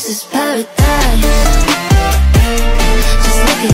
This is paradise.